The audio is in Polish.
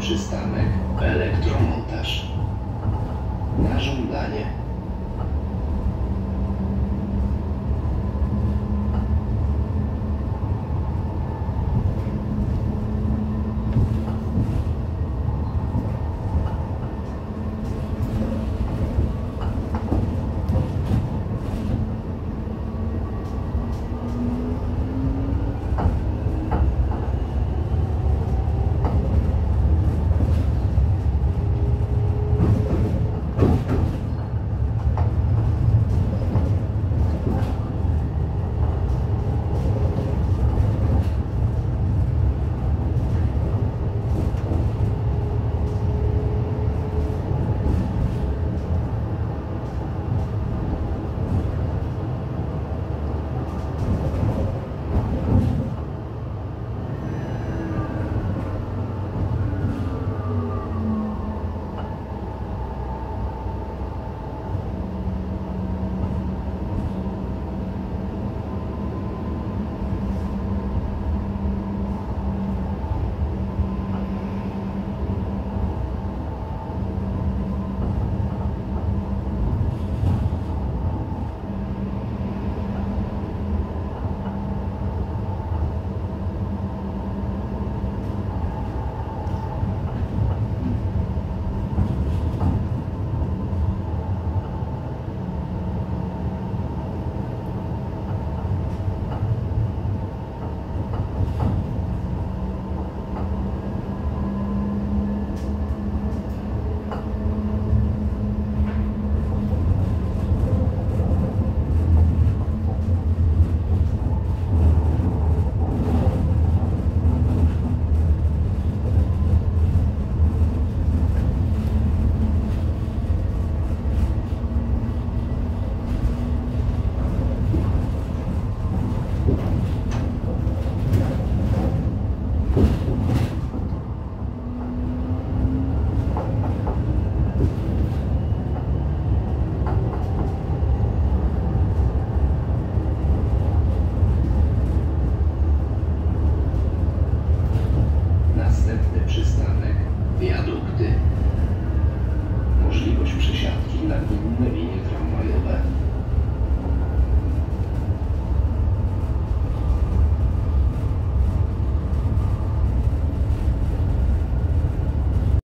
Przystanek elektromontaż. Na żądanie.